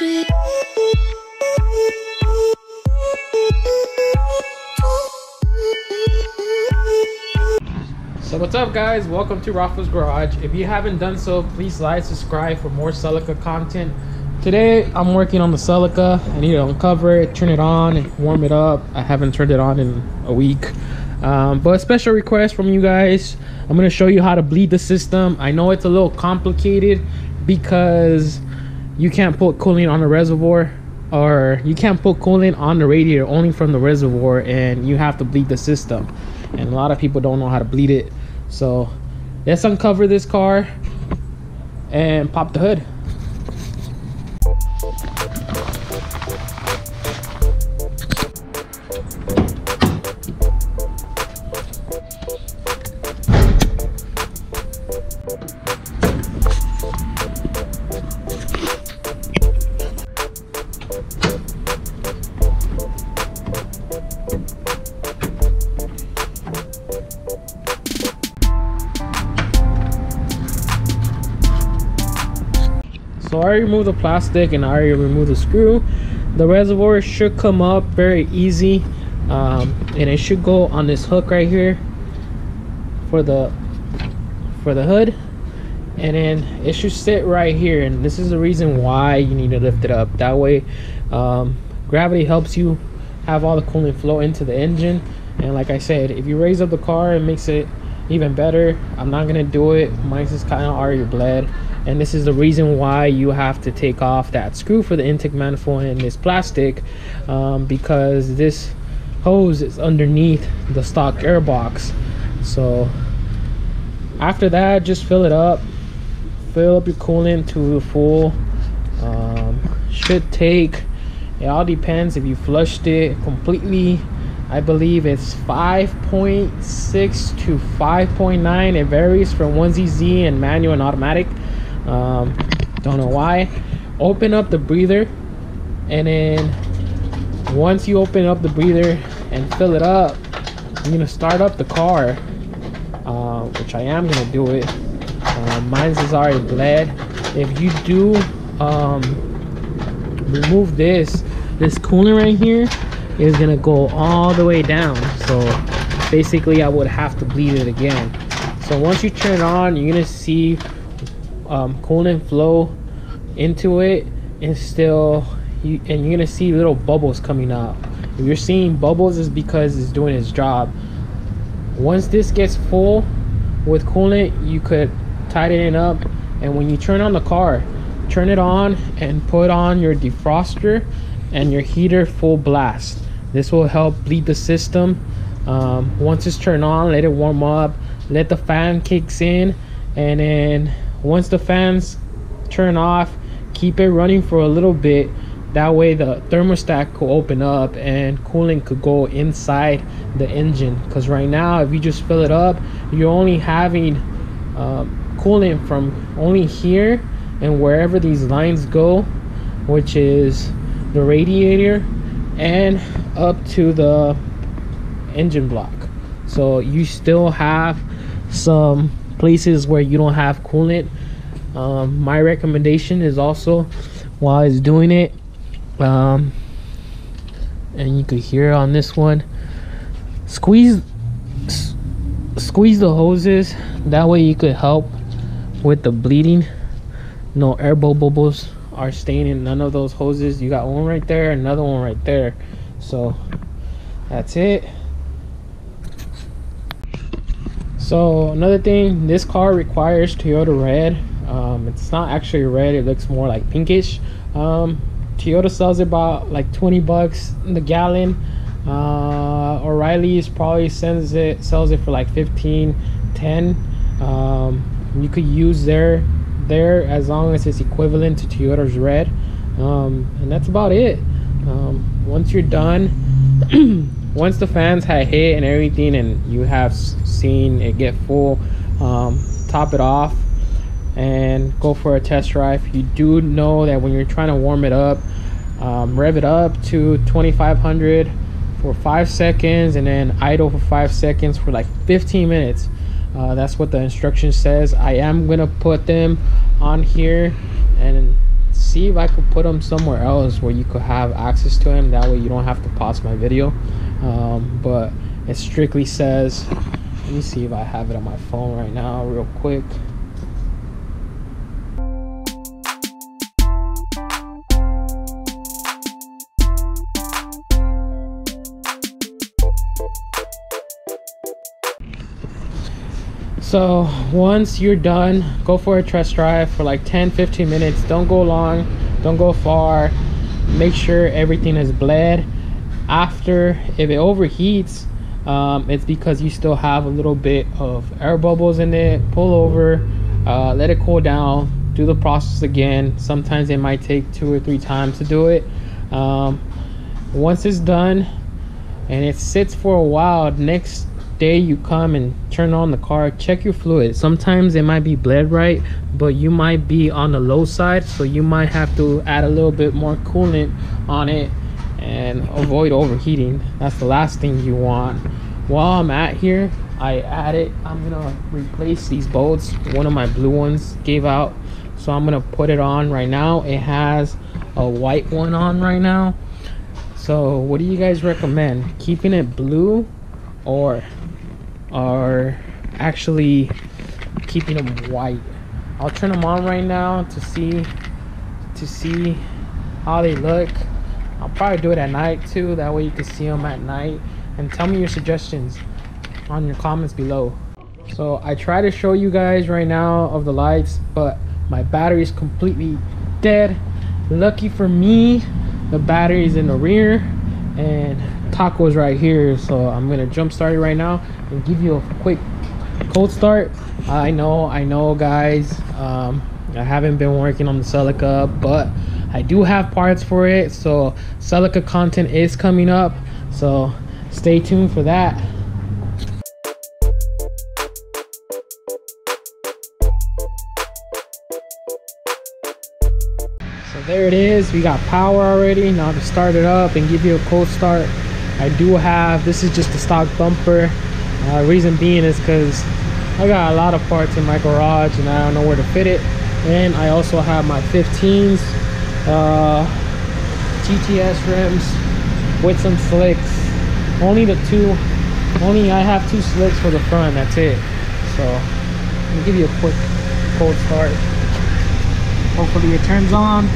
So what's up guys, welcome to Rafa's Garage. If you haven't done so, please like, subscribe for more Celica content. Today, I'm working on the Celica. I need to uncover it, turn it on, and warm it up. I haven't turned it on in a week. Um, but a special request from you guys. I'm gonna show you how to bleed the system. I know it's a little complicated because you can't put coolant on the reservoir or you can't put coolant on the radiator only from the reservoir and you have to bleed the system. And a lot of people don't know how to bleed it. So let's uncover this car and pop the hood I already removed the plastic and I already removed the screw. The reservoir should come up very easy. Um, and it should go on this hook right here for the for the hood. And then it should sit right here and this is the reason why you need to lift it up. That way um, gravity helps you have all the coolant flow into the engine. And like I said if you raise up the car it makes it even better. I'm not gonna do it. Mine's is kind of already bled and this is the reason why you have to take off that screw for the intake manifold and this plastic um, because this hose is underneath the stock air box so after that just fill it up fill up your coolant to full. Um, should take it all depends if you flushed it completely. I believe it's 5.6 to 5.9 it varies from 1ZZ and manual and automatic um, don't know why. Open up the breather and then once you open up the breather and fill it up I'm gonna start up the car uh, which I am gonna do it. Uh, mine's is already bled. If you do um, remove this this coolant right here is gonna go all the way down. So basically I would have to bleed it again. So once you turn it on you're gonna see um, coolant flow into it and still you and you're gonna see little bubbles coming out. If you're seeing bubbles is because it's doing its job. Once this gets full with coolant you could tighten it up and when you turn on the car turn it on and put on your defroster and your heater full blast. This will help bleed the system. Um, once it's turned on let it warm up let the fan kicks in and then once the fans turn off keep it running for a little bit. That way the thermostat could open up and cooling could go inside the engine. Because right now if you just fill it up you're only having um, coolant from only here and wherever these lines go which is the radiator and up to the engine block. So you still have some places where you don't have coolant. Um, my recommendation is also while it's doing it um, and you could hear on this one squeeze squeeze the hoses. That way you could help with the bleeding. No air bubbles are staying in none of those hoses. You got one right there another one right there. So that's it so another thing this car requires toyota red. Um, it's not actually red it looks more like pinkish. Um, toyota sells it about like 20 bucks the gallon. Uh, o'reilly's probably sends it sells it for like 15 10 um, you could use their there as long as it's equivalent to toyota's red. Um, and that's about it. Um, once you're done once the fans had hit and everything and you have seen it get full um, top it off and go for a test drive you do know that when you're trying to warm it up um, rev it up to 2500 for five seconds and then idle for five seconds for like 15 minutes uh, that's what the instruction says i am gonna put them on here and see if I could put them somewhere else where you could have access to them. That way you don't have to pause my video. Um, but it strictly says, let me see if I have it on my phone right now real quick. So once you're done, go for a test drive for like 10 15 minutes. Don't go long, don't go far. Make sure everything is bled. After, if it overheats, um, it's because you still have a little bit of air bubbles in it. Pull over, uh, let it cool down, do the process again. Sometimes it might take two or three times to do it. Um, once it's done and it sits for a while, next day you come and turn on the car check your fluid sometimes it might be bled right but you might be on the low side so you might have to add a little bit more coolant on it and avoid overheating. That's the last thing you want. While i'm at here i added i'm gonna replace these bolts. One of my blue ones gave out. So i'm gonna put it on right now. It has a white one on right now. So what do you guys recommend? Keeping it blue or are actually keeping them white. I'll turn them on right now to see to see how they look. I'll probably do it at night too. That way you can see them at night. And tell me your suggestions on your comments below. So I try to show you guys right now of the lights, but my battery is completely dead. Lucky for me, the battery is in the rear and tacos right here so i'm gonna jump start it right now and give you a quick cold start i know i know guys um, i haven't been working on the celica but i do have parts for it so celica content is coming up so stay tuned for that So there it is. We got power already. Now to start it up and give you a cold start, I do have, this is just a stock bumper. Uh, reason being is because I got a lot of parts in my garage and I don't know where to fit it. And I also have my 15s uh, GTS rims with some slicks. Only the two, only I have two slicks for the front, that's it. So, let me give you a quick cold start. Hopefully it turns on.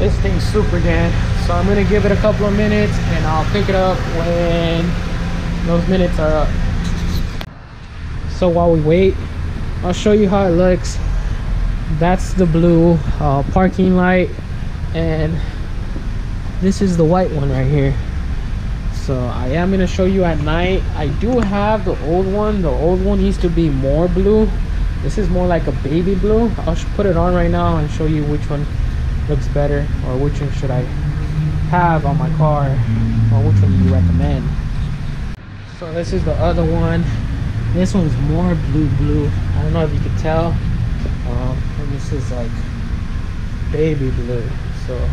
this thing's super dead so i'm gonna give it a couple of minutes and i'll pick it up when those minutes are up. So while we wait i'll show you how it looks. That's the blue uh, parking light and this is the white one right here. So i am to show you at night. I do have the old one. The old one used to be more blue. This is more like a baby blue. I'll put it on right now and show you which one looks better or which one should I have on my car or which one do you recommend? So this is the other one. This one's more blue blue. I don't know if you could tell. Um, and this is like baby blue. So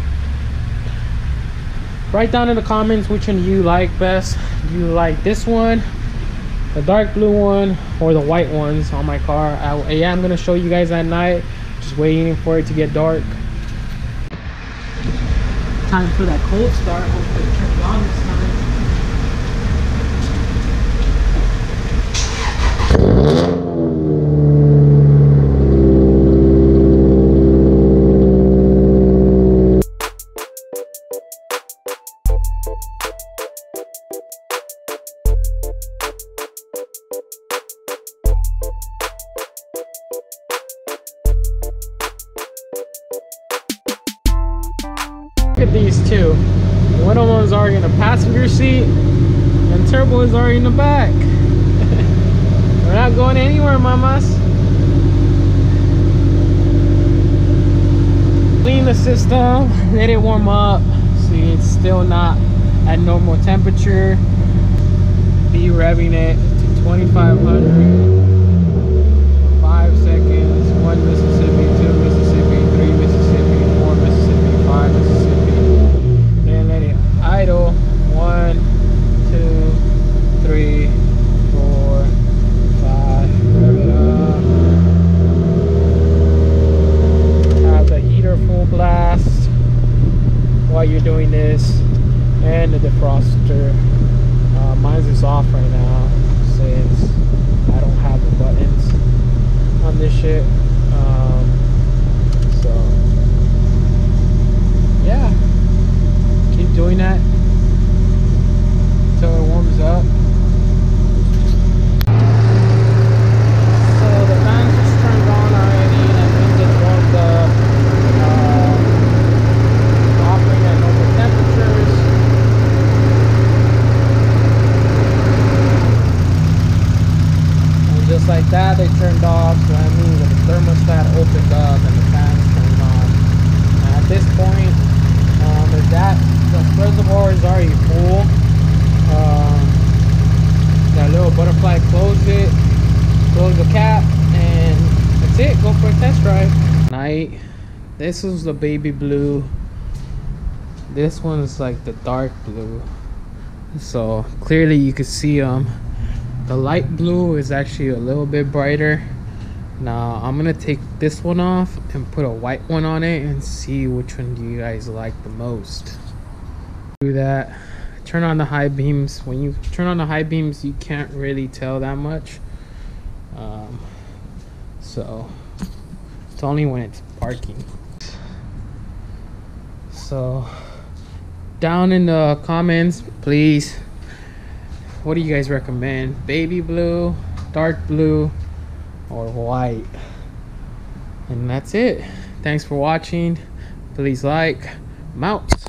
write down in the comments which one you like best. Do you like this one the dark blue one or the white ones on my car? I, yeah I'm gonna show you guys at night. Just waiting for it to get dark time for that cold start. the passenger seat and turbo is already in the back. We're not going anywhere mamas. Clean the system let it warm up see it's still not at normal temperature. Be revving it to 2500 like that, they turned off. So that means the thermostat opened up and the fans turned on. And at this point, um, if that the reservoir is already full, um, that little butterfly close it, close the cap, and that's it. Go for a test drive. Night. This is the baby blue. This one's like the dark blue. So clearly you can see them. The light blue is actually a little bit brighter. Now I'm gonna take this one off and put a white one on it and see which one do you guys like the most. Do that. Turn on the high beams. When you turn on the high beams, you can't really tell that much. Um, so it's only when it's parking. So down in the comments, please what do you guys recommend? Baby blue dark blue or white? And that's it. Thanks for watching. Please like. Out